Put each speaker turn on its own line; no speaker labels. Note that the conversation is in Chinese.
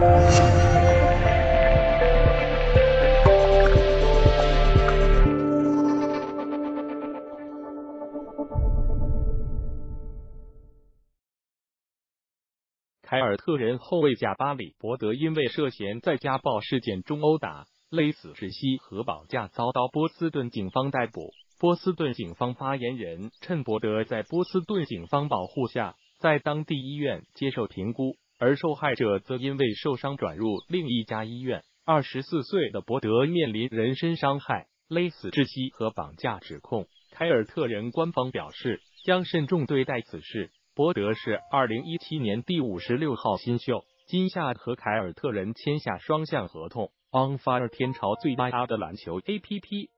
凯尔特人后卫贾巴里·伯德因为涉嫌在家暴事件中殴打、勒死窒息和绑架，遭到波斯顿警方逮捕。波斯顿警方发言人称，伯德在波斯顿警方保护下，在当地医院接受评估，而受害者则因为受伤转入另一家医院。二十四岁的伯德面临人身伤害、勒死窒息和绑架指控。凯尔特人官方表示，将慎重对待此事。伯德是二零一七年第五十六号新秀，今夏和凯尔特人签下双向合同。On Fire 天朝最大的篮球 APP。